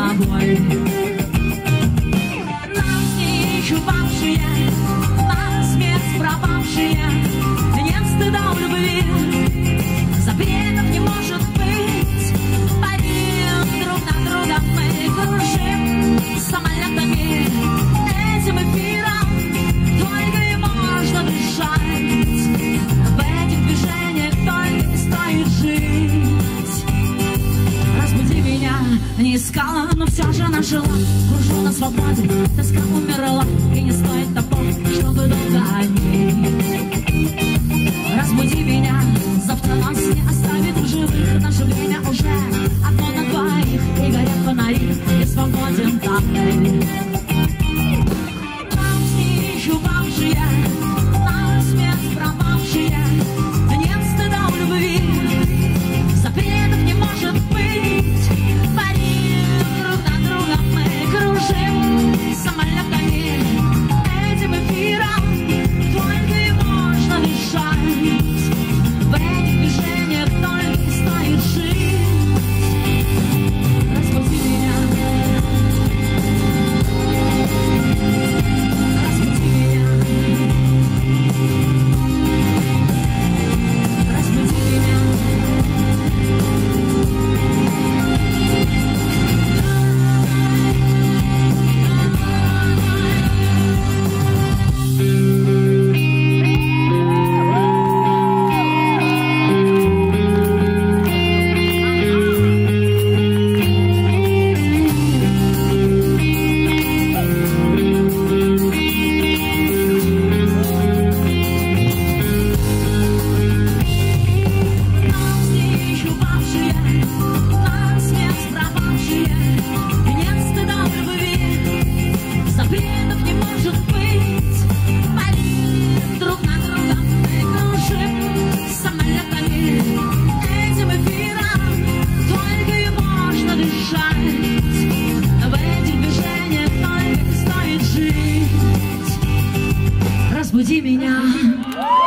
One. Не искала, но все же нашла Кружила свободе, тоска умерла И не стоит того, чтобы 不记名呀。